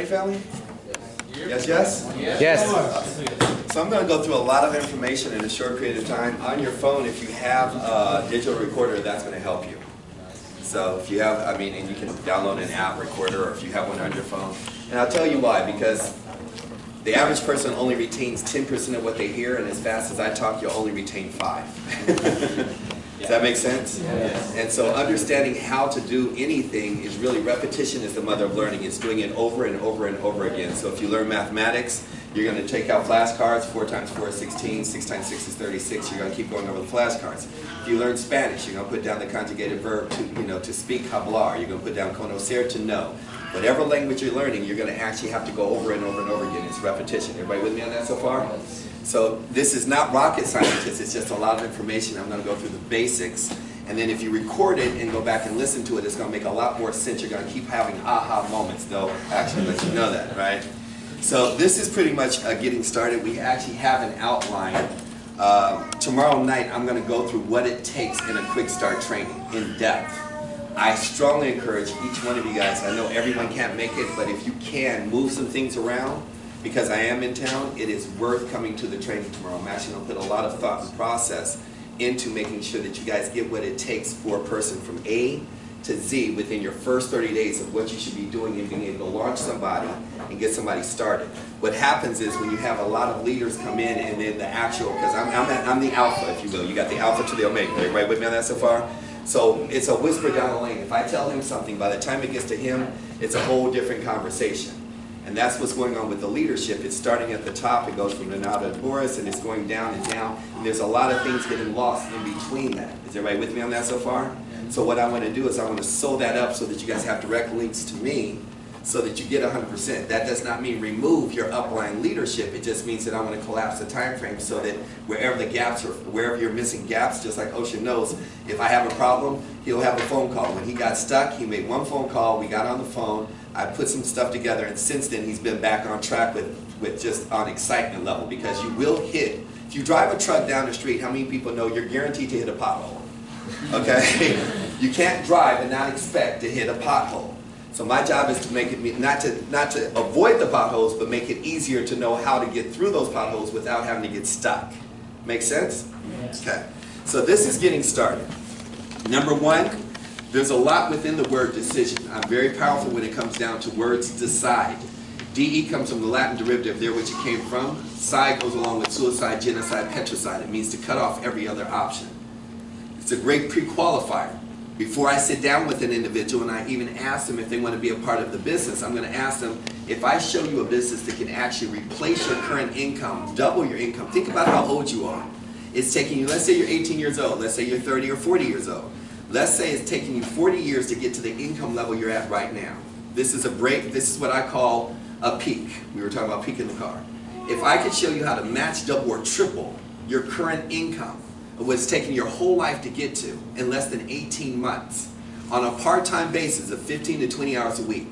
ready, family? Yes, yes? Yes. So I'm going to go through a lot of information in a short period of time. On your phone, if you have a digital recorder, that's going to help you. So if you have, I mean, and you can download an app recorder, or if you have one on your phone. And I'll tell you why, because the average person only retains 10% of what they hear, and as fast as I talk, you'll only retain 5. That make sense? Yes. And so understanding how to do anything is really repetition is the mother of learning. It's doing it over and over and over again. So if you learn mathematics, you're going to take out flashcards. 4 times 4 is 16. 6 times 6 is 36. You're going to keep going over the flashcards. If you learn Spanish, you're going to put down the conjugated verb to, you know, to speak hablar. You're going to put down conocer to know. Whatever language you're learning, you're going to actually have to go over and over and over again. It's repetition. Everybody with me on that so far? So this is not rocket science, it's just a lot of information. I'm going to go through the basics. And then if you record it and go back and listen to it, it's going to make a lot more sense. You're going to keep having aha moments. They'll actually let you know that, right? So this is pretty much uh, getting started. We actually have an outline. Uh, tomorrow night, I'm going to go through what it takes in a quick start training in depth. I strongly encourage each one of you guys. I know everyone can't make it, but if you can, move some things around because I am in town, it is worth coming to the training tomorrow. I'm actually going to put a lot of thought and process into making sure that you guys get what it takes for a person from A to Z within your first 30 days of what you should be doing and being able to launch somebody and get somebody started. What happens is when you have a lot of leaders come in and then the actual, because I'm, I'm, I'm the alpha, if you will. You got the alpha to the omega. Everybody with me on that so far? So it's a whisper down the lane. If I tell him something, by the time it gets to him, it's a whole different conversation. And that's what's going on with the leadership. It's starting at the top, it goes from Renata to Boris, and it's going down and down. And there's a lot of things getting lost in between that. Is everybody with me on that so far? So what I want to do is I want to sew that up so that you guys have direct links to me so that you get 100%. That does not mean remove your upline leadership. It just means that I want to collapse the time frame so that wherever the gaps are, wherever you're missing gaps, just like Ocean knows, if I have a problem, he'll have a phone call. When he got stuck, he made one phone call, we got on the phone, I put some stuff together, and since then he's been back on track with, with just on excitement level because you will hit. If you drive a truck down the street, how many people know you're guaranteed to hit a pothole? Okay? you can't drive and not expect to hit a pothole. So my job is to make it not to not to avoid the potholes, but make it easier to know how to get through those potholes without having to get stuck. Make sense? Yes. Okay. So this is getting started. Number one, there's a lot within the word decision. I'm very powerful when it comes down to words decide. DE comes from the Latin derivative there, which it came from. Side goes along with suicide, genocide, patricide. It means to cut off every other option. It's a great pre-qualifier. Before I sit down with an individual and I even ask them if they want to be a part of the business, I'm going to ask them, if I show you a business that can actually replace your current income, double your income, think about how old you are. It's taking you, let's say you're 18 years old, let's say you're 30 or 40 years old. Let's say it's taking you 40 years to get to the income level you're at right now. This is a break, this is what I call a pique. We were talking about pique in the car. If I could show you how to match, double, or triple your current income, what's taking your whole life to get to in less than 18 months on a part-time basis of 15 to 20 hours a week,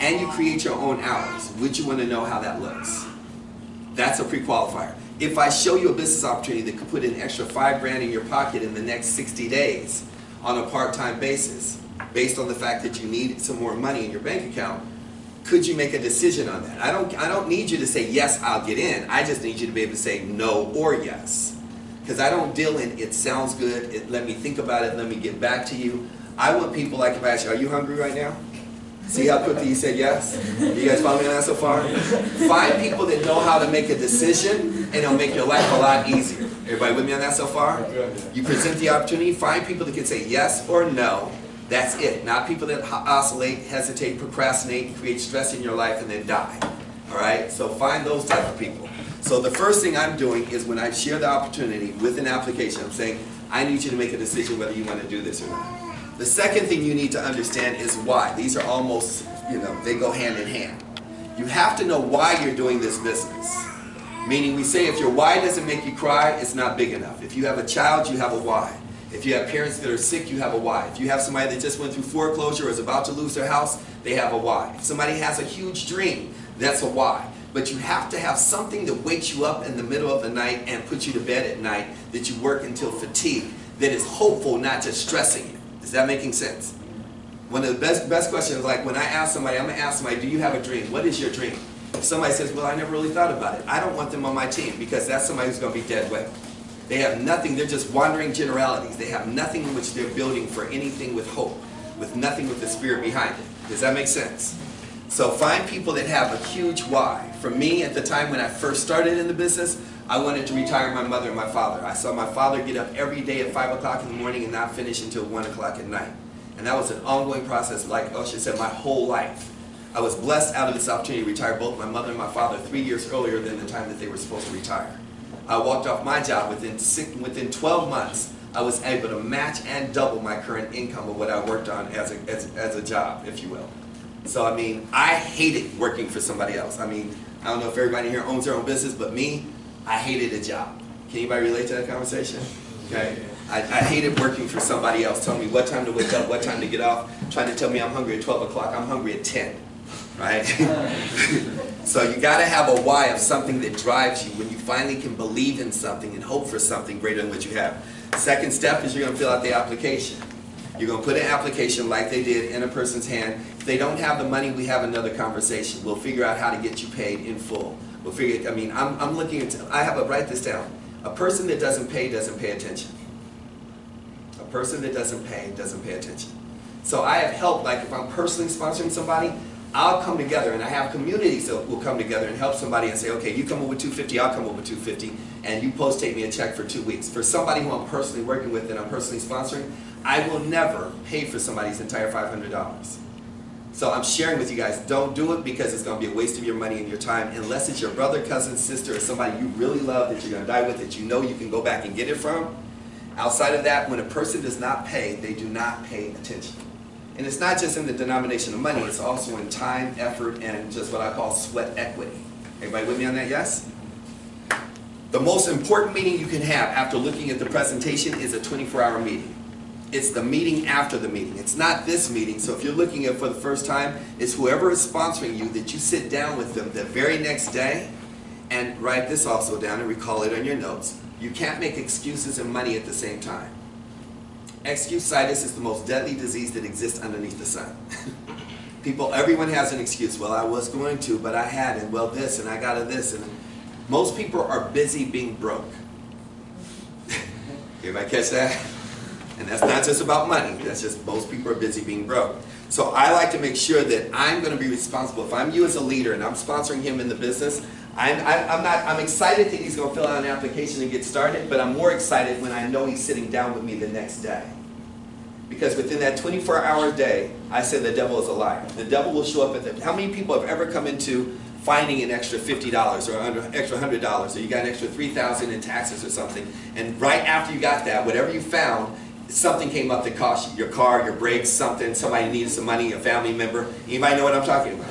and you create your own hours, would you want to know how that looks? That's a pre-qualifier. If I show you a business opportunity that could put an extra five grand in your pocket in the next 60 days on a part-time basis, based on the fact that you need some more money in your bank account, could you make a decision on that? I don't, I don't need you to say, yes, I'll get in. I just need you to be able to say no or yes. Because I don't deal in it sounds good, it, let me think about it, let me get back to you. I want people like if I ask you, are you hungry right now? See how quickly you said yes? You guys follow me on that so far? Find people that know how to make a decision and it'll make your life a lot easier. Everybody with me on that so far? You present the opportunity, find people that can say yes or no. That's it. Not people that oscillate, hesitate, procrastinate, create stress in your life and then die. All right? So find those type of people. So the first thing I'm doing is when I share the opportunity with an application, I'm saying, I need you to make a decision whether you want to do this or not. The second thing you need to understand is why. These are almost, you know, they go hand in hand. You have to know why you're doing this business. Meaning we say if your why doesn't make you cry, it's not big enough. If you have a child, you have a why. If you have parents that are sick, you have a why. If you have somebody that just went through foreclosure or is about to lose their house, they have a why. If somebody has a huge dream, that's a why. But you have to have something that wakes you up in the middle of the night and puts you to bed at night that you work until fatigue, that is hopeful, not just stressing you. Is that making sense? One of the best, best questions, like when I ask somebody, I'm gonna ask somebody, do you have a dream? What is your dream? Somebody says, well, I never really thought about it, I don't want them on my team because that's somebody who's gonna be dead weight. They have nothing, they're just wandering generalities. They have nothing in which they're building for anything with hope, with nothing with the spirit behind it. Does that make sense? So find people that have a huge why. For me, at the time when I first started in the business, I wanted to retire my mother and my father. I saw my father get up every day at 5 o'clock in the morning and not finish until 1 o'clock at night. And that was an ongoing process, like Osha said, my whole life. I was blessed out of this opportunity to retire both my mother and my father three years earlier than the time that they were supposed to retire. I walked off my job within six, within 12 months. I was able to match and double my current income of what I worked on as a, as, as a job, if you will. So I mean, I hated working for somebody else. I mean, I don't know if everybody here owns their own business, but me, I hated a job. Can anybody relate to that conversation? Okay. I, I hated working for somebody else, telling me what time to wake up, what time to get off, trying to tell me I'm hungry at 12 o'clock. I'm hungry at 10, right? so you got to have a why of something that drives you when you finally can believe in something and hope for something greater than what you have. Second step is you're going to fill out the application. You're going to put an application like they did in a person's hand. If they don't have the money, we have another conversation. We'll figure out how to get you paid in full. We'll figure, I mean, I'm, I'm looking at, I have a, write this down. A person that doesn't pay doesn't pay attention. A person that doesn't pay doesn't pay attention. So I have helped, like if I'm personally sponsoring somebody, I'll come together and I have communities that will come together and help somebody and say, okay, you come over with 250, I'll come over with 250, and you post take me a check for two weeks. For somebody who I'm personally working with and I'm personally sponsoring, I will never pay for somebody's entire $500. So I'm sharing with you guys, don't do it because it's going to be a waste of your money and your time unless it's your brother, cousin, sister, or somebody you really love that you're going to die with that you know you can go back and get it from. Outside of that, when a person does not pay, they do not pay attention. And it's not just in the denomination of money, it's also in time, effort, and just what I call sweat equity. Everybody with me on that, yes? The most important meeting you can have after looking at the presentation is a 24-hour meeting. It's the meeting after the meeting. It's not this meeting. So if you're looking at it for the first time, it's whoever is sponsoring you that you sit down with them the very next day and write this also down and recall it on your notes. You can't make excuses and money at the same time. Excusitis is the most deadly disease that exists underneath the sun. People, everyone has an excuse. Well, I was going to, but I hadn't. Well, this, and I got a this. And most people are busy being broke. Everybody catch that? And that's not just about money. That's just most people are busy being broke. So I like to make sure that I'm going to be responsible. If I'm you as a leader and I'm sponsoring him in the business, I'm, I, I'm not. I'm excited that he's going to fill out an application and get started. But I'm more excited when I know he's sitting down with me the next day. Because within that 24-hour day, I said the devil is a liar. The devil will show up at the. How many people have ever come into finding an extra $50 or an extra $100 or you got an extra 3000 in taxes or something and right after you got that, whatever you found, something came up that cost you. Your car, your brakes, something, somebody needed some money, a family member. Anybody know what I'm talking about?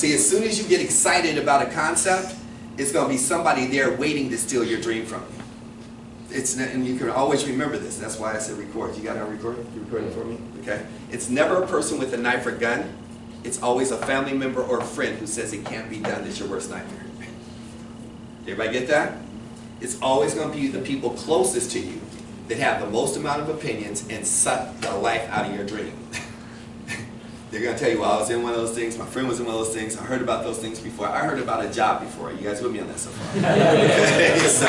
See, as soon as you get excited about a concept, it's going to be somebody there waiting to steal your dream from you. It's and you can always remember this. That's why I said record. You got it on record? You recording for me? Okay. It's never a person with a knife or gun. It's always a family member or friend who says it can't be done. It's your worst nightmare. Everybody get that? It's always going to be the people closest to you that have the most amount of opinions and suck the life out of your dream. They're going to tell you, well, I was in one of those things, my friend was in one of those things, I heard about those things before. I heard about a job before. You guys with me on that so far? So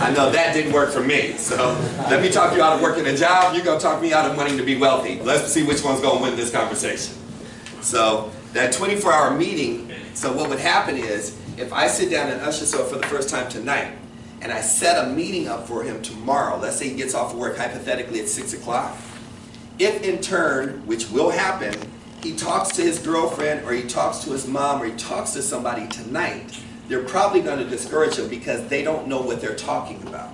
I know that didn't work for me. So let me talk you out of working a job. You're going to talk me out of wanting to be wealthy. Let's see which one's going to win this conversation. So that 24-hour meeting, so what would happen is, if I sit down and usher so for the first time tonight, and I set a meeting up for him tomorrow, let's say he gets off work hypothetically at 6 o'clock, if in turn, which will happen, he talks to his girlfriend or he talks to his mom or he talks to somebody tonight, they're probably going to discourage him because they don't know what they're talking about.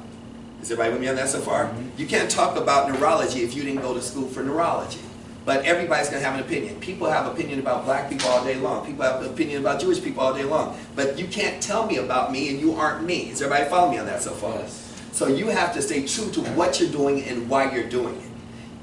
Is everybody with me on that so far? Mm-hmm. You can't talk about neurology if you didn't go to school for neurology. But everybody's going to have an opinion. People have opinion about black people all day long. People have opinion about Jewish people all day long. But you can't tell me about me and you aren't me. Is everybody following me on that so far? Yes. So you have to stay true to what you're doing and why you're doing it.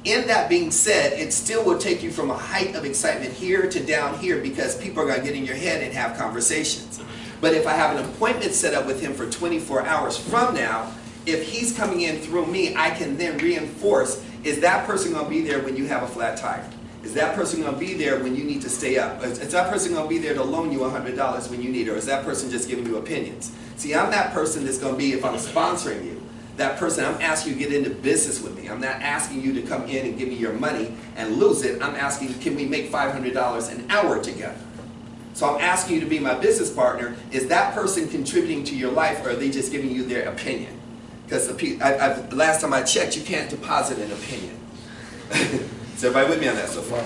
In that being said, it still will take you from a height of excitement here to down here because people are going to get in your head and have conversations. But if I have an appointment set up with him for 24 hours from now, if he's coming in through me, I can then reinforce, is that person going to be there when you have a flat tire? Is that person gonna be there when you need to stay up? Is, is that person gonna be there to loan you hundred dollars when you need it, or is that person just giving you opinions? See, I'm that person that's gonna be, if I'm sponsoring you, that person, I'm asking you to get into business with me. I'm not asking you to come in and give me your money and lose it. I'm asking, can we make five hundred dollars an hour together? So I'm asking you to be my business partner. Is that person contributing to your life, or are they just giving you their opinion? Because the last time I checked, you can't deposit an opinion. Is everybody with me on that so far?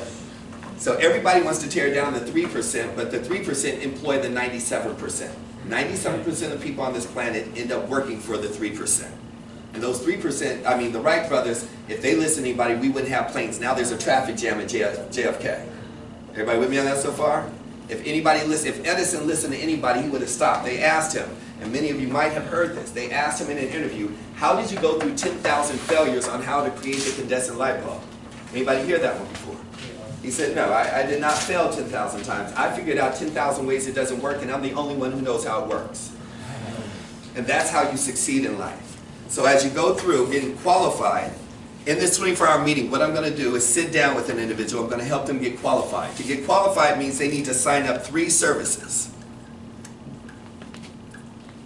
So everybody wants to tear down the three percent, but the three percent employ the ninety-seven percent. Ninety-seven percent of people on this planet end up working for the three percent. And those three percent, I mean, the Wright brothers, if they listen to anybody, we wouldn't have planes. Now there's a traffic jam at JF JFK. Everybody with me on that so far? If anybody listen, if Edison listened to anybody, he would have stopped. They asked him, and many of you might have heard this. They asked him in an interview, "How did you go through 10,000 failures on how to create the condensing light bulb?" Anybody hear that one before? He said, "No, I, I did not fail 10,000 times. I figured out 10,000 ways it doesn't work, and I'm the only one who knows how it works." And that's how you succeed in life. So as you go through getting qualified, in this 24-hour meeting, what I'm going to do is sit down with an individual. I'm going to help them get qualified. To get qualified means they need to sign up three services.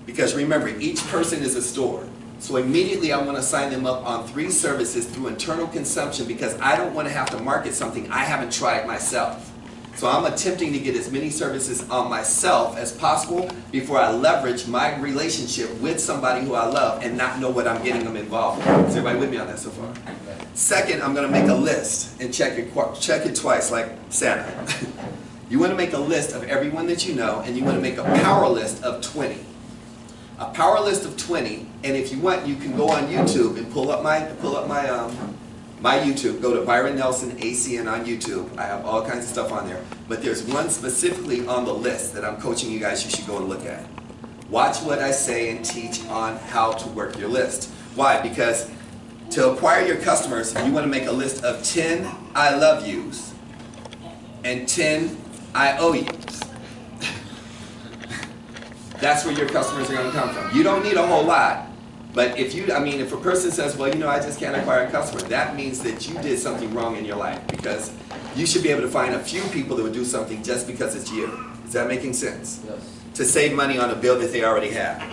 Because remember, each person is a store. So immediately I want to sign them up on three services through internal consumption because I don't want to have to market something I haven't tried myself. So I'm attempting to get as many services on myself as possible before I leverage my relationship with somebody who I love and not know what I'm getting them involved with. Is everybody with me on that so far? Second, I'm going to make a list and check it, check it twice like Santa. you want to make a list of everyone that you know and you want to make a power list of 20 a power list of 20, and if you want, you can go on YouTube and pull up my pull up my um, my YouTube. Go to Byron Nelson ACN on YouTube. I have all kinds of stuff on there, but there's one specifically on the list that I'm coaching you guys. You should go and look at. Watch what I say and teach on how to work your list. Why? Because to acquire your customers, you want to make a list of 10 I love yous and 10 I owe yous. That's where your customers are going to come from. You don't need a whole lot, but if you, I mean, if a person says, well, you know, I just can't acquire a customer, that means that you did something wrong in your life because you should be able to find a few people that would do something just because it's you. Is that making sense? Yes. To save money on a bill that they already have.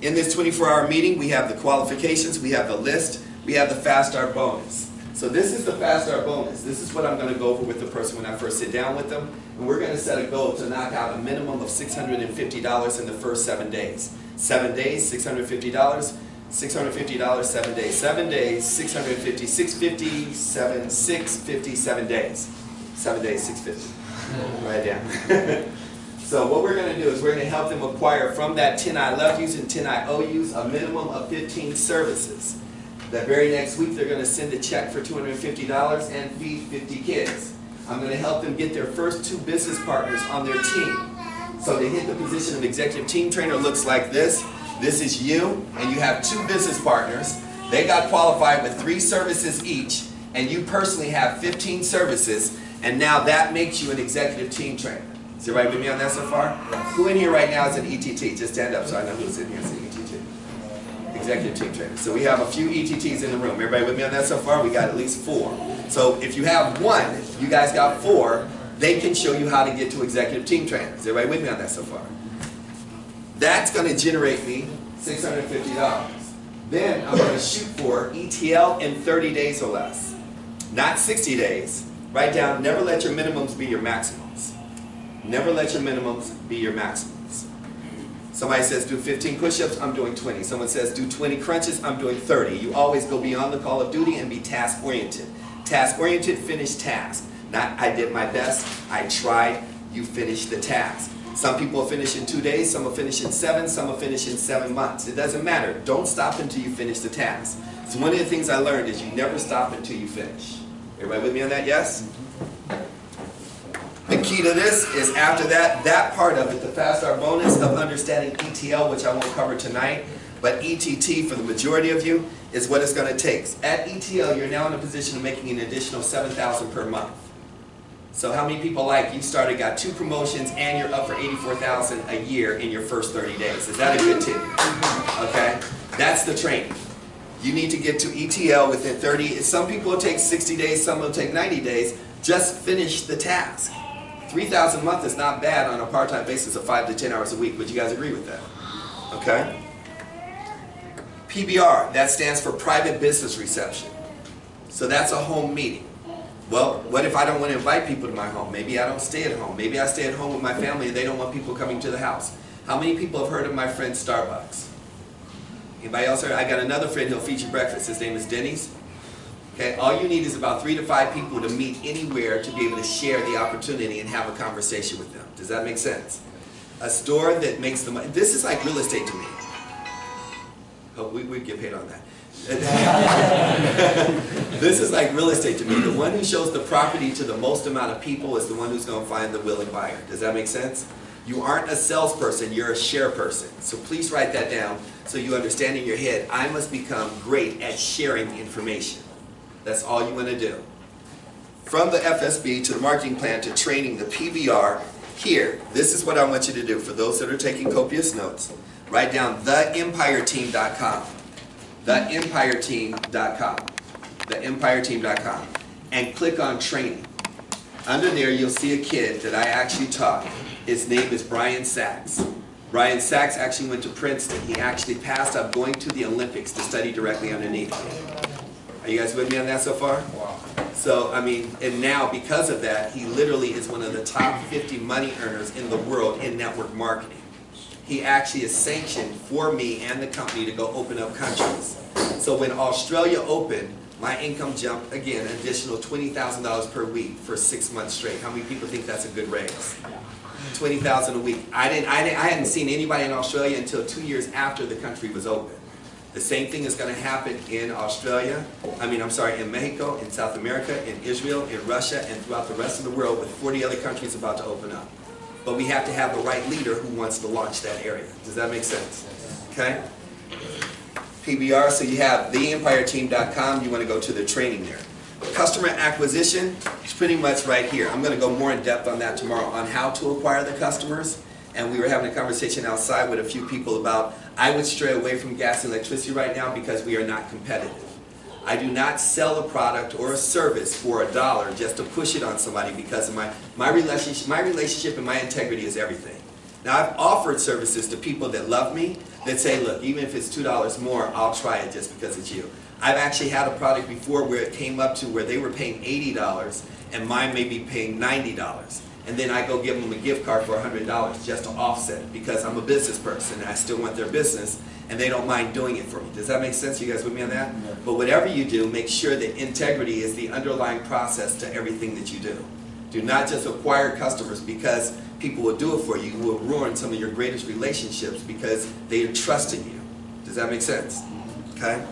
In this 24-hour meeting, we have the qualifications, we have the list, we have the fast start bonus. So this is the fast start bonus. This is what I'm going to go over with the person when I first sit down with them. And we're going to set a goal to knock out a minimum of $650 in the first seven days. Seven days, $650. $650, seven days. Seven days, 650, 650, seven, 650, seven days. Seven days, 650. Write it down. So what we're going to do is we're going to help them acquire from that 10 I love yous and 10 I owe yous a minimum of 15 services. That very next week they're going to send a check for $250 and feed 50 kids. I'm going to help them get their first two business partners on their team. So to hit the position of executive team trainer looks like this. This is you and you have two business partners. They got qualified with three services each and you personally have 15 services and now that makes you an executive team trainer. Is everybody with me on that so far? Who in here right now is an ETT? Just stand up so I know who's in here as an ETT. Executive team trainer. So we have a few ETTs in the room. Everybody with me on that so far? We got at least four. So if you have one, you guys got four, they can show you how to get to executive team trainer. Is everybody with me on that so far? That's going to generate me $650. Then I'm going to shoot for ETL in 30 days or less. Not 60 days. Write down, never let your minimums be your maximums. Never let your minimums be your maximums. Somebody says do 15 push-ups, I'm doing 20. Someone says do 20 crunches, I'm doing 30. You always go beyond the call of duty and be task-oriented. Task-oriented, finish task. Not I did my best, I tried, you finished the task. Some people finish in two days, some will finish in seven, some will finish in seven months. It doesn't matter. Don't stop until you finish the task. So one of the things I learned is you never stop until you finish. Everybody with me on that, yes? The key to this is after that, that part of it, the fast start bonus of understanding ETL, which I won't cover tonight, but ETT for the majority of you is what it's going to take. At ETL, you're now in a position of making an additional 7000 per month. So how many people like you started, got two promotions, and you're up for 84000 a year in your first 30 days? Is that a good tip? Mm-hmm. Okay? That's the training. You need to get to ETL within 30, some people will take 60 days, some will take 90 days. just finish the task. 3,000 a month is not bad on a part-time basis of 5 to 10 hours a week. Would you guys agree with that? Okay? PBR, that stands for Private Business Reception. So that's a home meeting. Well, what if I don't want to invite people to my home? Maybe I don't stay at home. Maybe I stay at home with my family and they don't want people coming to the house. How many people have heard of my friend Starbucks? Anybody else heard? I got another friend, he'll feature breakfast. His name is Denny's. Okay, all you need is about three to five people to meet anywhere to be able to share the opportunity and have a conversation with them. Does that make sense? A store that makes the money. This is like real estate to me. Oh, we would get paid on that. this is like real estate to me. The one who shows the property to the most amount of people is the one who's going to find the willing buyer. Does that make sense? You aren't a salesperson, you're a share person. So please write that down so you understand in your head, I must become great at sharing information. That's all you want to do. From the FSB to the marketing plan to training, the PBR, here, this is what I want you to do for those that are taking copious notes. Write down theempireteam.com. Theempireteam.com. Theempireteam.com. And click on training. Under there, you'll see a kid that I actually taught. His name is Brian Sachs. Brian Sachs actually went to Princeton. He actually passed up going to the Olympics to study directly underneath. Are you guys with me on that so far? Wow. So, I mean, and now because of that, he literally is one of the top 50 money earners in the world in network marketing. He actually is sanctioned for me and the company to go open up countries. So when Australia opened, my income jumped again, an additional $20,000 per week for six months straight. How many people think that's a good raise? 20,000 a week. I didn't, I didn't, I hadn't seen anybody in Australia until two years after the country was open. The same thing is going to happen in Australia, I mean, I'm sorry, in Mexico, in South America, in Israel, in Russia, and throughout the rest of the world with 40 other countries about to open up. But we have to have the right leader who wants to launch that area. Does that make sense? Okay? PBR, so you have theempireteam.com, you want to go to the training there. Customer acquisition is pretty much right here. I'm going to go more in depth on that tomorrow on how to acquire the customers. And we were having a conversation outside with a few people about I would stray away from gas and electricity right now because we are not competitive. I do not sell a product or a service for a dollar just to push it on somebody because my, my, relationship, my relationship and my integrity is everything. Now I've offered services to people that love me that say, look, even if it's $2 more, I'll try it just because it's you. I've actually had a product before where it came up to where they were paying $80 and mine may be paying $90 and then I go give them a gift card for $100 just to offset it because I'm a business person and I still want their business and they don't mind doing it for me. Does that make sense? You guys with me on that? Yeah. But whatever you do, make sure that integrity is the underlying process to everything that you do. Do not just acquire customers because people will do it for you. You will ruin some of your greatest relationships because they are trusting you. Does that make sense? Mm-hmm. Okay?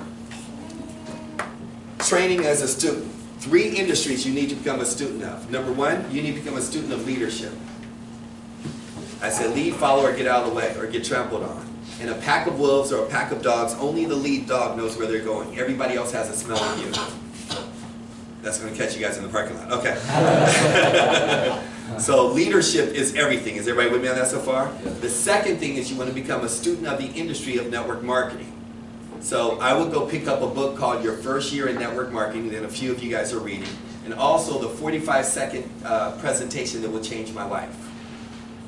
Training as a student. Three industries you need to become a student of. Number one, you need to become a student of leadership. I said lead, follow, or get out of the way, or get trampled on. In a pack of wolves or a pack of dogs, only the lead dog knows where they're going. Everybody else has a smell of you. That's going to catch you guys in the parking lot. Okay. so leadership is everything. Is everybody with me on that so far? The second thing is you want to become a student of the industry of network marketing. So I will go pick up a book called Your First Year in Network Marketing that a few of you guys are reading. And also the 45 second uh, presentation that will change my life.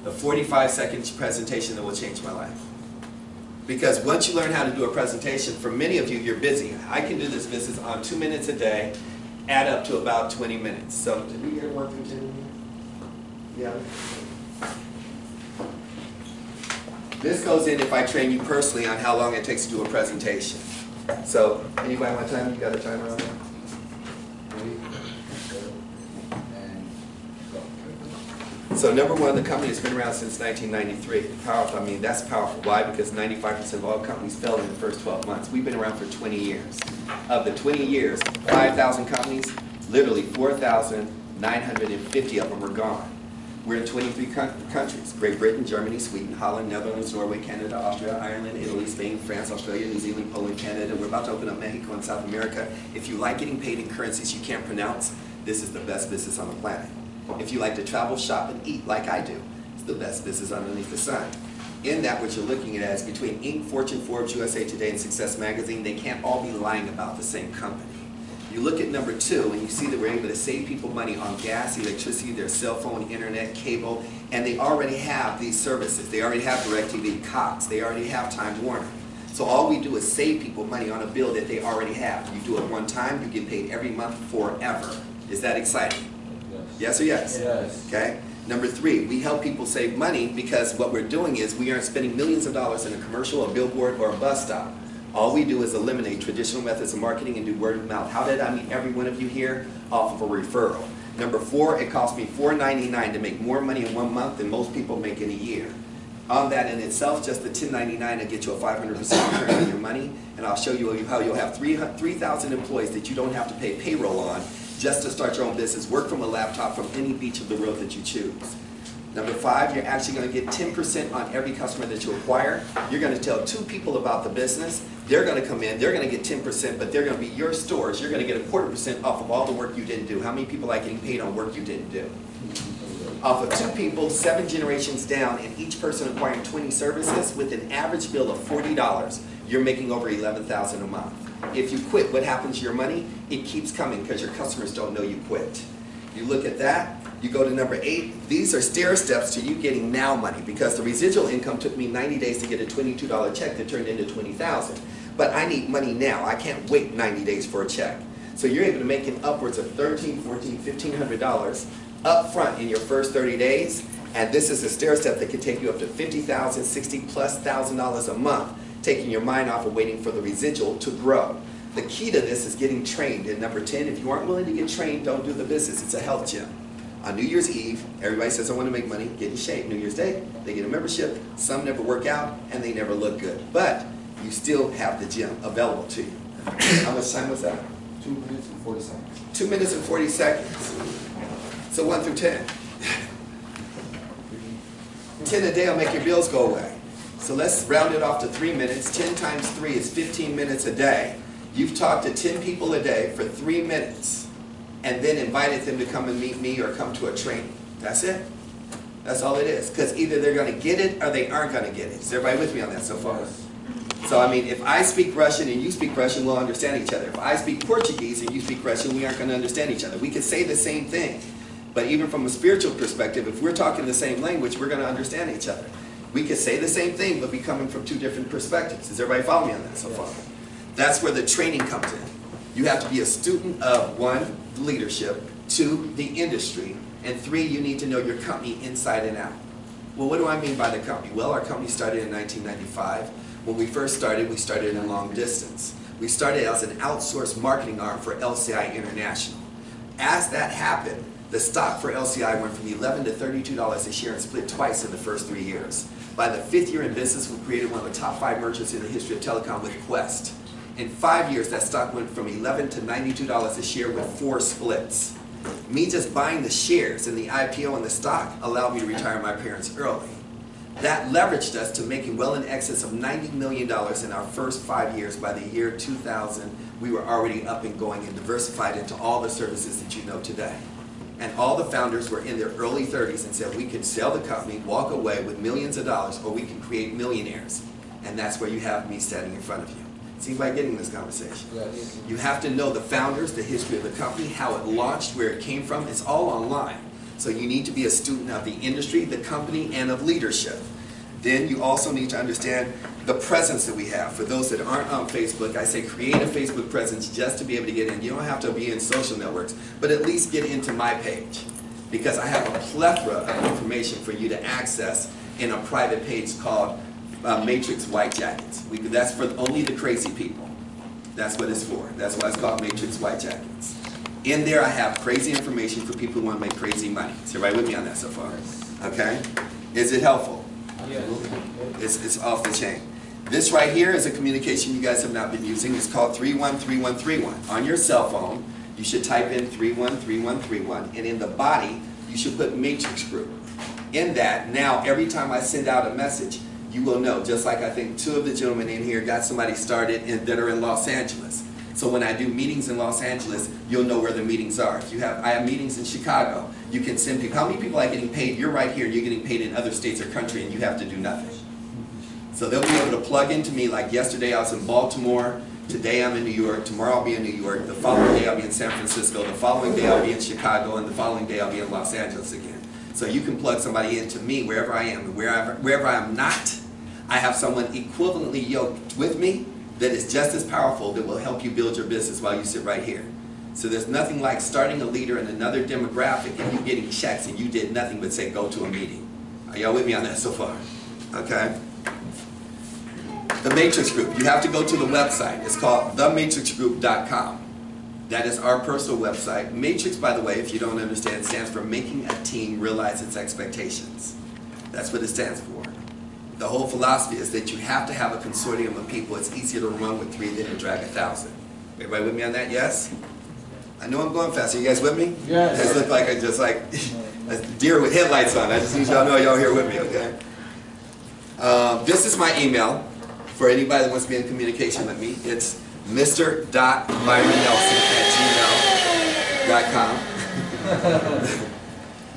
The 45 second presentation that will change my life. Because once you learn how to do a presentation, for many of you, you're busy. I can do this business on two minutes a day, add up to about 20 minutes. So did we get one through 10? Yeah. This goes in if I train you personally on how long it takes to do a presentation. So, anybody want time? You got a timer on that? So number one, the company has been around since 1993. Powerful, I mean, that's powerful. Why? Because 95% of all companies failed in the first 12 months. We've been around for 20 years. Of the 20 years, 5,000 companies, literally 4,950 of them are gone. We're in 23 coun- countries, Great Britain, Germany, Sweden, Holland, Netherlands, Norway, Canada, Austria, Ireland, Italy, Spain, France, Australia, New Zealand, Poland, Canada. We're about to open up Mexico and South America. If you like getting paid in currencies you can't pronounce, this is the best business on the planet. If you like to travel, shop, and eat like I do, it's the best business underneath the sun. In that, what you're looking at is between Inc., Fortune, Forbes, USA Today, and Success Magazine, they can't all be lying about the same company. You look at number two, and you see that we're able to save people money on gas, electricity, their cell phone, internet, cable, and they already have these services. They already have DirecTV, Cox, they already have Time Warner. So all we do is save people money on a bill that they already have. You do it one time, you get paid every month forever. Is that exciting? Yes or yes? Yes. Okay? Number three, we help people save money because what we're doing is we aren't spending millions of dollars in a commercial, a billboard, or a bus stop. All we do is eliminate traditional methods of marketing and do word of mouth. How did I meet every one of you here? Off of a referral. Number four, it cost me $4.99 to make more money in one month than most people make in a year. On that in itself, just the 1099 will get you a 500% return on your money, and I'll show you how you'll have 3,000 employees that you don't have to pay payroll on just to start your own business. Work from a laptop from any beach of the road that you choose. Number five, you're actually going to get 10% on every customer that you acquire. You're going to tell two people about the business. They're going to come in, they're going to get 10%, but they're going to be your stores. You're going to get a quarter percent off of all the work you didn't do. How many people like getting paid on work you didn't do? Off of two people, seven generations down, and each person acquiring 20 services with an average bill of $40, you're making over 11,000 a month. If you quit, what happens to your money? It keeps coming because your customers don't know you quit. You look at that, you go to number eight, these are stair steps to you getting now money because the residual income took me 90 days to get a $22 check that turned into 20,000. But I need money now. I can't wait 90 days for a check. So you're able to make an upwards of 13, 14, 1500 dollars up front in your first 30 days. And this is a stair step that can take you up to 50,000, 60 plus thousand dollars a month, taking your mind off of waiting for the residual to grow. The key to this is getting trained. And number 10, if you aren't willing to get trained, don't do the business. It's a health gym. On New Year's Eve, everybody says, I want to make money, get in shape. New Year's Day, they get a membership. Some never work out, and they never look good. But you still have the gym available to you. How much time was that? Two minutes and forty seconds. Two minutes and 40 seconds. So one through 10. 10 a day will make your bills go away. So let's round it off to three minutes. 10 times three is 15 minutes a day. You've talked to 10 people a day for three minutes and then invited them to come and meet me or come to a training. That's it. That's all it is. Because either they're going to get it or they aren't going to get it. Is everybody with me on that so far? So I mean, if I speak Russian and you speak Russian, we'll understand each other. If I speak Portuguese and you speak Russian, we aren't going to understand each other. We could say the same thing, but even from a spiritual perspective, if we're talking the same language, we're going to understand each other. We could say the same thing, but be coming from two different perspectives. Does everybody follow me on that so far? That's where the training comes in. You have to be a student of one, leadership, two, the industry, and three, you need to know your company inside and out. Well, what do I mean by the company? Well, our company started in 1995. When we first started, we started in long distance. We started as an outsourced marketing arm for LCI International. As that happened, the stock for LCI went from 11 to $32 a share and split twice in the first three years. By the fifth year in business, we created one of the top five mergers in the history of telecom with Qwest. In five years, that stock went from 11 to $92 a share with four splits. Me just buying the shares and the IPO and the stock allowed me to retire my parents early. That leveraged us to making well in excess of $90 million in our first five years. By the year 2000, we were already up and going and diversified into all the services that you know today. And all the founders were in their early 30s and said we could sell the company, walk away with millions of dollars, or we can create millionaires. And that's where you have me standing in front of you. See by getting this conversation. Yes. You have to know the founders, the history of the company, how it launched, where it came from. It's all online. So you need to be a student of the industry, the company, and of leadership. Then you also need to understand the presence that we have. For those that aren't on Facebook, I say create a Facebook presence just to be able to get in. You don't have to be in social networks, but at least get into my page. Because I have a plethora of information for you to access in a private page called uh, Matrix White Jackets. We, that's for only the crazy people. That's what it's for. That's why it's called Matrix White Jackets. In there, I have crazy information for people who want to make crazy money. Is everybody with me on that so far? Okay? Is it helpful? Yes. It's, it's off the chain. This right here is a communication you guys have not been using. It's called 313131. On your cell phone, you should type in 313131, and in the body, you should put Matrix Group. In that, now every time I send out a message, you will know, just like I think two of the gentlemen in here got somebody started in, that are in Los Angeles. So when I do meetings in Los Angeles, you'll know where the meetings are. If you have, I have meetings in Chicago. You can send people. How many people are getting paid? You're right here. And you're getting paid in other states or country, and you have to do nothing. So they'll be able to plug into me. Like yesterday, I was in Baltimore Today I'm in New York, tomorrow I'll be in New York, the following day I'll be in San Francisco, the following day I'll be in Chicago, and the following day I'll be in Los Angeles again. So you can plug somebody into me wherever I am, wherever, wherever I'm not, I have someone equivalently yoked with me that is just as powerful that will help you build your business while you sit right here. So there's nothing like starting a leader in another demographic and you getting checks and you did nothing but say, go to a meeting. Are y'all with me on that so far? Okay? The Matrix Group, you have to go to the website. It's called thematrixgroup.com. That is our personal website. Matrix, by the way, if you don't understand, stands for Making a Team Realize Its Expectations. That's what it stands for. The whole philosophy is that you have to have a consortium of people. It's easier to run with three than to drag a thousand. Everybody with me on that? Yes? I know I'm going fast. Are you guys with me? Yes. Guys look like I just like a deer with headlights on. I just need y'all know y'all here with me, okay? Um, this is my email for anybody that wants to be in communication with me. It's mr.byronnelson at gmail.com.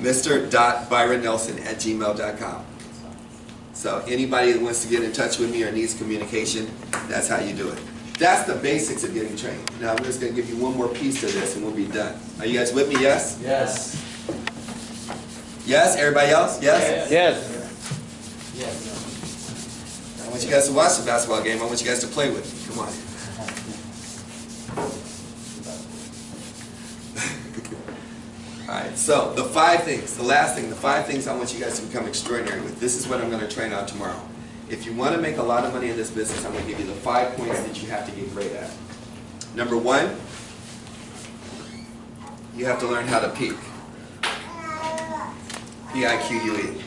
mr.byronnelson at gmail.com. So anybody that wants to get in touch with me or needs communication, that's how you do it. That's the basics of getting trained. Now I'm just gonna give you one more piece of this and we'll be done. Are you guys with me, yes? Yes. Yes, everybody else? Yes? Yes. Yes. I want you guys to watch the basketball game. I want you guys to play with me. Come on. All right, so the five things, the last thing, the five things I want you guys to become extraordinary with. This is what I'm going to train on tomorrow. If you want to make a lot of money in this business, I'm going to give you the five points that you have to get great at. Number one, you have to learn how to pique. P-I-Q-U-E.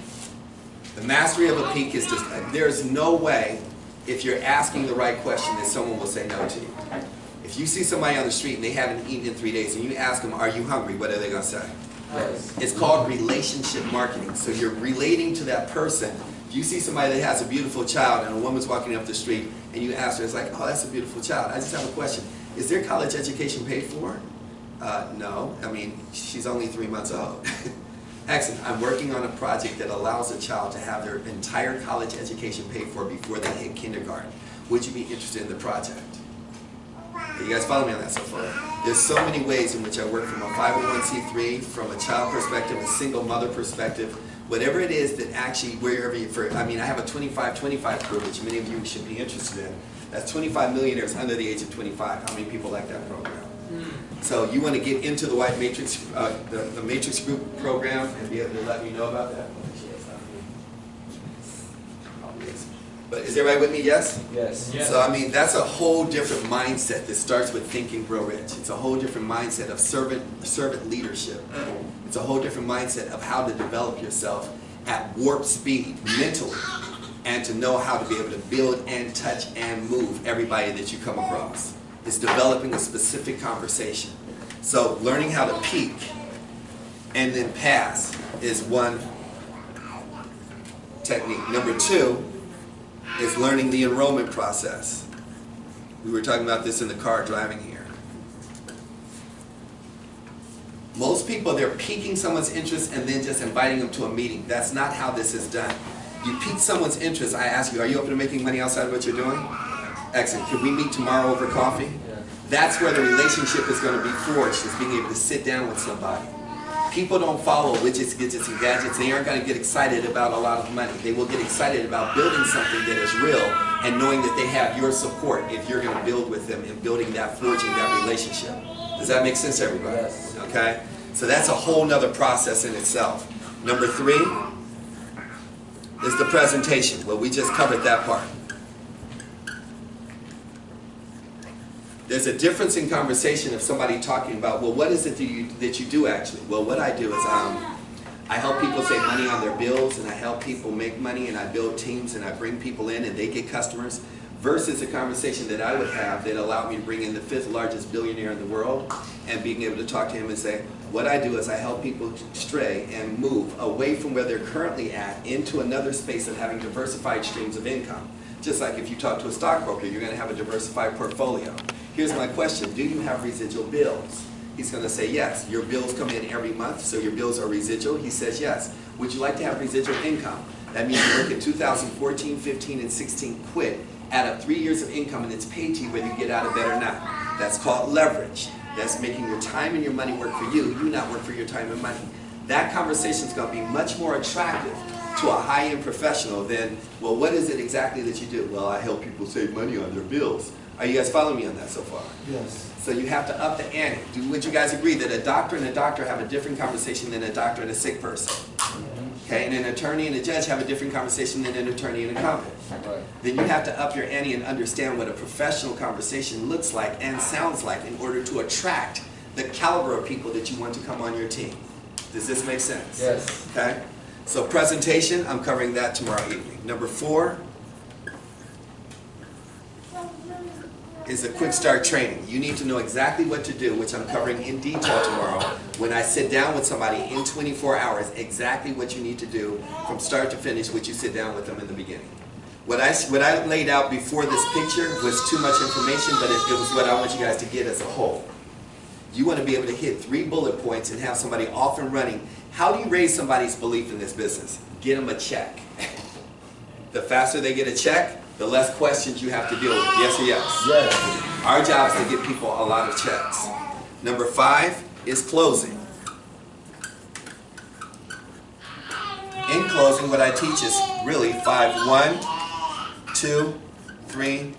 The mastery of a pique is just, there's no way, if you're asking the right question, that someone will say no to you. If you see somebody on the street and they haven't eaten in three days, and you ask them, are you hungry, what are they gonna say? It's called relationship marketing. So you're relating to that person. If you see somebody that has a beautiful child and a woman's walking up the street and you ask her, it's like, oh, that's a beautiful child. I just have a question. Is their college education paid for? Uh, no. I mean, she's only three months old. Excellent. I'm working on a project that allows a child to have their entire college education paid for before they hit kindergarten. Would you be interested in the project? You guys follow me on that so far? There's so many ways in which I work from a 501c3, from a child perspective, a single mother perspective, whatever it is that actually, wherever you, for, I mean, I have a 25-25 crew, which many of you should be interested in. That's 25 millionaires under the age of 25. How many people like that program? So you want to get into the White Matrix, uh, the, the Matrix Group program and be able to let me know about that? But is everybody with me? Yes? Yes. So I mean, that's a whole different mindset that starts with Think and Grow Rich. It's a whole different mindset of servant, servant leadership. It's a whole different mindset of how to develop yourself at warp speed mentally and to know how to be able to build and touch and move everybody that you come across. It's developing a specific conversation. So learning how to pique and then pass is one technique. Number two, is learning the enrollment process. We were talking about this in the car driving here. Most people, they're piquing someone's interest and then just inviting them to a meeting. That's not how this is done. You pique someone's interest, I ask you, are you open to making money outside of what you're doing? Excellent. Could we meet tomorrow over coffee? That's where the relationship is going to be forged, is being able to sit down with somebody. People don't follow widgets, gadgets, and gadgets. They aren't going to get excited about a lot of money. They will get excited about building something that is real and knowing that they have your support if you're going to build with them and building that, forging that relationship. Does that make sense everybody? Yes. Okay? So that's a whole nother process in itself. Number three is the presentation. Well, we just covered that part. There's a difference in conversation of somebody talking about, well, what is it that you, that you do actually? Well, what I do is um, I help people save money on their bills and I help people make money and I build teams and I bring people in and they get customers versus a conversation that I would have that allowed me to bring in the fifth largest billionaire in the world and being able to talk to him and say, what I do is I help people stray and move away from where they're currently at into another space of having diversified streams of income. Just like if you talk to a stockbroker, you're going to have a diversified portfolio. Here's my question, do you have residual bills? He's going to say yes. Your bills come in every month, so your bills are residual. He says yes. Would you like to have residual income? That means you look at 2014, 15, and 16 quit add up three years of income, and it's paid to you whether you get out of bed or not. That's called leverage. That's making your time and your money work for you, you not work for your time and money. That conversation is going to be much more attractive to a high-end professional then, well, what is it exactly that you do? Well, I help people save money on their bills. Are you guys following me on that so far? Yes. So you have to up the ante. Do, would you guys agree that a doctor and a doctor have a different conversation than a doctor and a sick person? Okay, and an attorney and a judge have a different conversation than an attorney and a convict. Right. Then you have to up your ante and understand what a professional conversation looks like and sounds like in order to attract the caliber of people that you want to come on your team. Does this make sense? Yes. Okay? So presentation, I'm covering that tomorrow evening. Number four is a quick start training. You need to know exactly what to do, which I'm covering in detail tomorrow. When I sit down with somebody in 24 hours, exactly what you need to do from start to finish, which you sit down with them in the beginning. What I, what I laid out before this picture was too much information, but it, it was what I want you guys to get as a whole. You want to be able to hit three bullet points and have somebody off and running. How do you raise somebody's belief in this business? Get them a check. the faster they get a check, the less questions you have to deal with. Yes or yes? Yes. Our job is to get people a lot of checks. Number five is closing. In closing, what I teach is really five, one, two, three,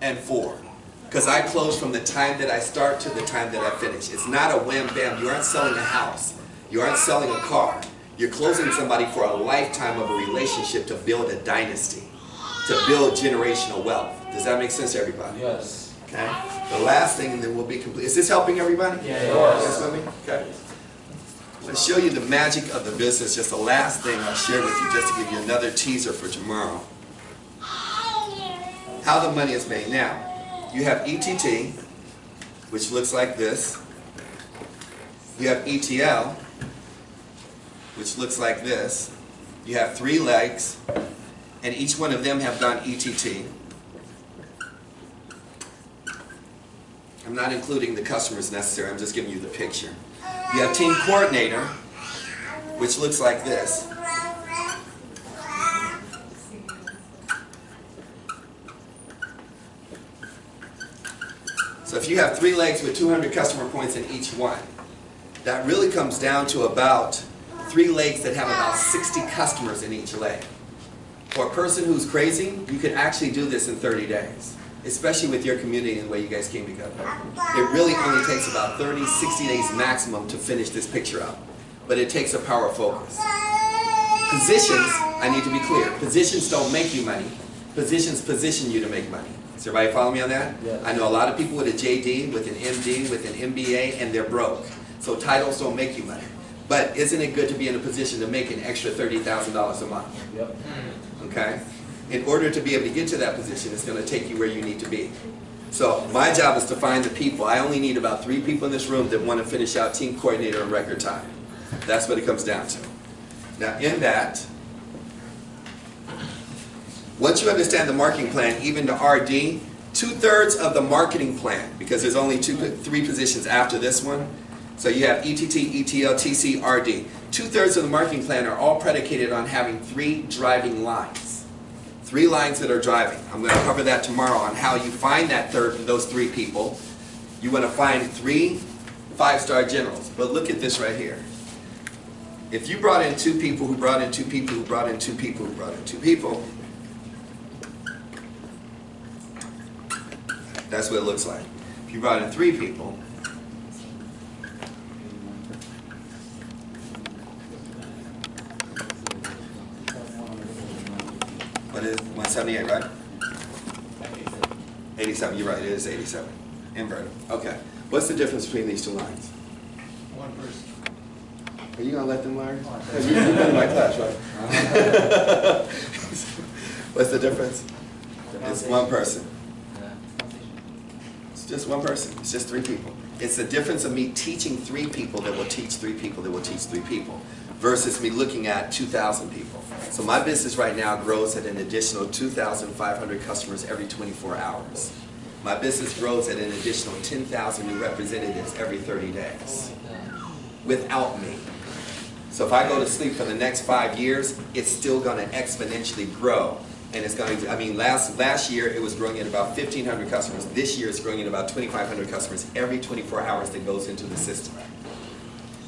and four. Because I close from the time that I start to the time that I finish. It's not a wham bam. You aren't selling a house. You aren't selling a car. You're closing somebody for a lifetime of a relationship to build a dynasty, to build generational wealth. Does that make sense to everybody? Yes. Okay? The last thing, and then we'll be complete. Is this helping everybody? Yes. Yes, with me? Okay. To show you the magic of the business, just the last thing I'll share with you, just to give you another teaser for tomorrow. How the money is made. Now, you have ETT, which looks like this. You have ETL, which looks like this. You have three legs, and each one of them have done ETT. I'm not including the customers necessary, I'm just giving you the picture. You have team coordinator, which looks like this. So if you have three legs with 200 customer points in each one, that really comes down to about three legs that have about 60 customers in each leg. For a person who's crazy, you could actually do this in 30 days, especially with your community and the way you guys came together. It really only takes about 30, 60 days maximum to finish this picture up, but it takes a power of focus. Positions, I need to be clear, positions don't make you money. Positions position you to make money. Does everybody follow me on that? Yes. I know a lot of people with a JD, with an MD, with an MBA, and they're broke. So titles don't make you money. But isn't it good to be in a position to make an extra $30,000 a month? Yep. okay? In order to be able to get to that position, it's going to take you where you need to be. So my job is to find the people. I only need about three people in this room that want to finish out team coordinator in record time. That's what it comes down to. Now in that, once you understand the marketing plan, even the RD, two-thirds of the marketing plan, because there's only two, three positions after this one, so you have ETT, ETL, TC, RD. Two-thirds of the marketing plan are all predicated on having three driving lines. Three lines that are driving. I'm going to cover that tomorrow on how you find that third, those three people. You want to find three five-star generals. But look at this right here. If you brought in two people who brought in two people who brought in two people who brought in two people, that's what it looks like. If you brought in three people, what is 178, right? 87, you're right, it is 87. Inverted. Okay. What's the difference between these two lines? One person. Are you gonna let them learn? Because you're in my class, right? What's the difference? It's one person. It's just one person. It's just three people. It's the difference of me teaching three people that will teach three people that will teach three people versus me looking at 2,000 people. So my business right now grows at an additional 2,500 customers every 24 hours. My business grows at an additional 10,000 new representatives every 30 days without me. So if I go to sleep for the next five years, it's still going to exponentially grow And it's going to, I mean, last, last year, it was growing at about fifteen hundred customers. This year, it's growing at about twenty-five hundred customers every twenty-four hours that goes into the system.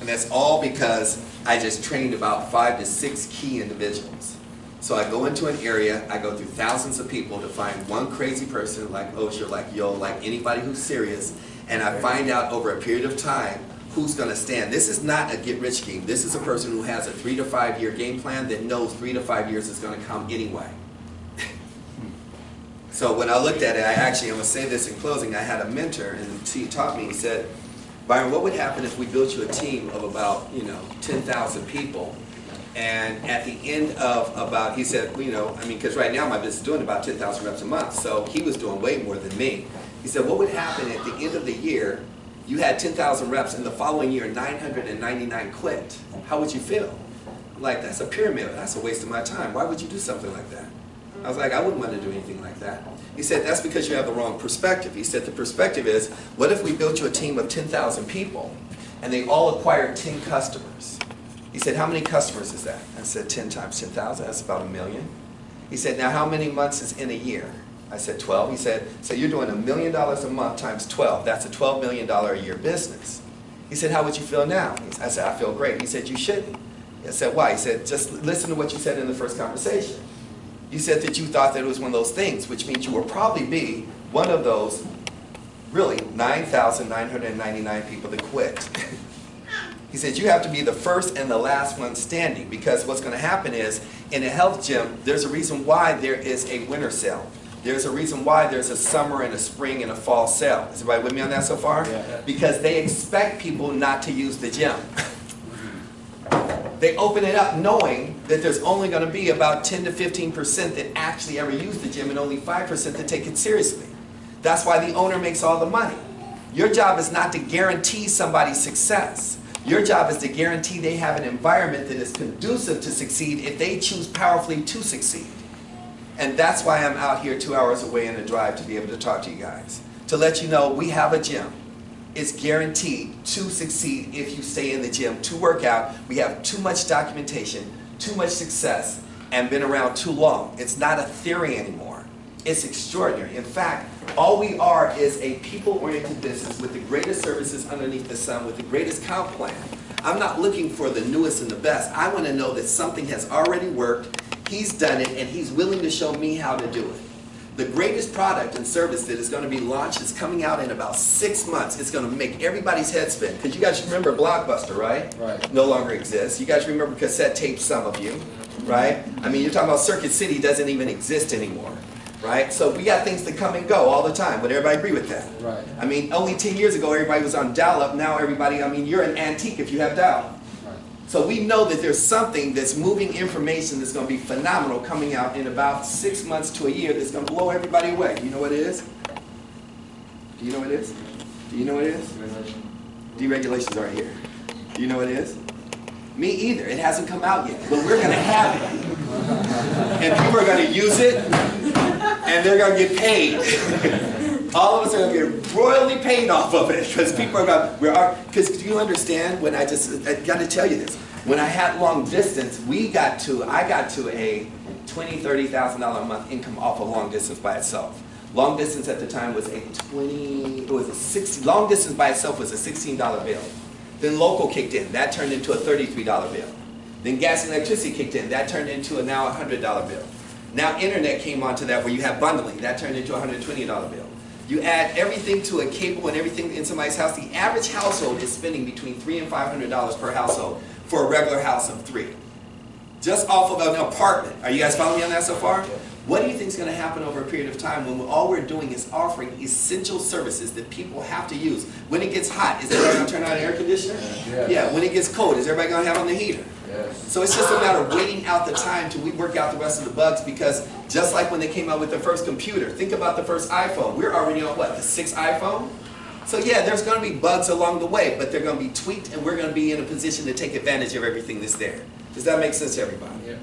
And that's all because I just trained about five to six key individuals. So I go into an area, I go through thousands of people to find one crazy person like Osher, like Yo, like anybody who's serious, and I find out over a period of time who's gonna stand. This is not a get-rich scheme. This is a person who has a three to five-year game plan that knows three to five years is gonna come anyway. So when I looked at it, I actually, I'm gonna say this in closing, I had a mentor and he taught me, he said, Byron, what would happen if we built you a team of about, you know, ten thousand people? And at the end of about, he said, you know, I mean, because right now my business is doing about ten thousand reps a month, so he was doing way more than me. He said, what would happen at the end of the year, you had ten thousand reps, and the following year, nine hundred and ninety-nine quit? How would you feel? Like, that's a pyramid, that's a waste of my time, why would you do something like that? I was like, I wouldn't want to do anything like that. He said, that's because you have the wrong perspective. He said, the perspective is, what if we built you a team of 10,000 people and they all acquired 10 customers? He said, how many customers is that? I said, 10 times 10,000, that's about a million. He said, now how many months is in a year? I said, 12. He said, so you're doing a million dollars a month times 12. That's a $12 million a year business. He said, how would you feel now? I said, I feel great. He said, you shouldn't. I said, why? He said, just listen to what you said in the first conversation. You said that you thought that it was one of those things, which means you will probably be one of those, really, 9,999 people that quit. he said you have to be the first and the last one standing because what's going to happen is in a health gym, there's a reason why there is a winter sale. There's a reason why there's a summer and a spring and a fall sale. Is everybody with me on that so far? Yeah. Because they expect people not to use the gym. They open it up knowing that there's only going to be about 10 to 15% that actually ever use the gym and only 5% that take it seriously. That's why the owner makes all the money. Your job is not to guarantee somebody's success. Your job is to guarantee they have an environment that is conducive to succeed if they choose powerfully to succeed. And that's why I'm out here two hours away in a drive to be able to talk to you guys. To let you know we have a gym. It's guaranteed to succeed if you stay in the gym to work out. We have too much documentation, too much success, and been around too long. It's not a theory anymore. It's extraordinary. In fact, all we are is a people-oriented business with the greatest services underneath the sun, with the greatest comp plan. I'm not looking for the newest and the best. I want to know that something has already worked, he's done it, and he's willing to show me how to do it. The greatest product and service that is going to be launched is coming out in about six months. It's going to make everybody's head spin. Because you guys remember Blockbuster, right? Right. No longer exists. You guys remember cassette tape, some of you, right? I mean, you're talking about Circuit City doesn't even exist anymore, right? So we got things that come and go all the time. Would everybody agree with that? Right. I mean, only 10 years ago, everybody was on dial-up. Now everybody, I mean, you're an antique if you have dial-up. So we know that there's something that's moving information that's going to be phenomenal coming out in about six months to a year that's going to blow everybody away. You know what it is? Do you know what it is? Do you know what it is? Deregulations aren't here. Do you know what it is? Me either. It hasn't come out yet, but we're going to have it. And people are going to use it, and they're going to get paid. All of us are going to get royally paid off of it because people are going. We're because do you understand? When I just I got to tell you this. When I had long distance, we got to I got to a twenty thirty thousand dollar a month income off of long distance by itself. Long distance at the time was a twenty. It was a sixty. Long distance by itself was a sixteen dollar bill. Then local kicked in. That turned into a thirty three dollar bill. Then gas and electricity kicked in. That turned into a now a hundred dollar bill. Now internet came onto that where you have bundling. That turned into a hundred twenty dollar bill. You add everything to a cable and everything in somebody's house. The average household is spending between three and five hundred dollars per household for a regular house of three. Just off of an apartment. Are you guys following me on that so far? What do you think is going to happen over a period of time when all we're doing is offering essential services that people have to use? When it gets hot, is everybody going to turn on an air conditioner? Yeah. Yeah. When it gets cold, is everybody going to have on the heater? Yes. So it's just a matter of waiting out the time till we work out the rest of the bugs because just like when they came out with the first computer, think about the first iPhone. We're already on what, the sixth iPhone? So yeah, there's going to be bugs along the way, but they're going to be tweaked and we're going to be in a position to take advantage of everything that's there. Does that make sense to everybody? Yeah.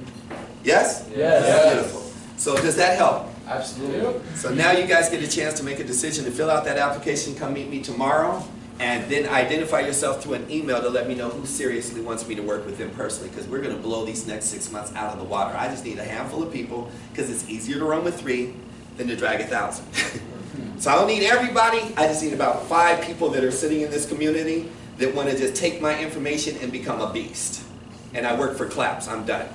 Yes? Yes. Beautiful. So does that help? Absolutely. So now you guys get a chance to make a decision to fill out that application, come meet me tomorrow. And then identify yourself through an email to let me know who seriously wants me to work with them personally, because we're gonna blow these next six months out of the water. I just need a handful of people, because it's easier to run with three than to drag a thousand. So I don't need everybody, I just need about five people that are sitting in this community that wanna just take my information and become a beast. And I work for claps, I'm done.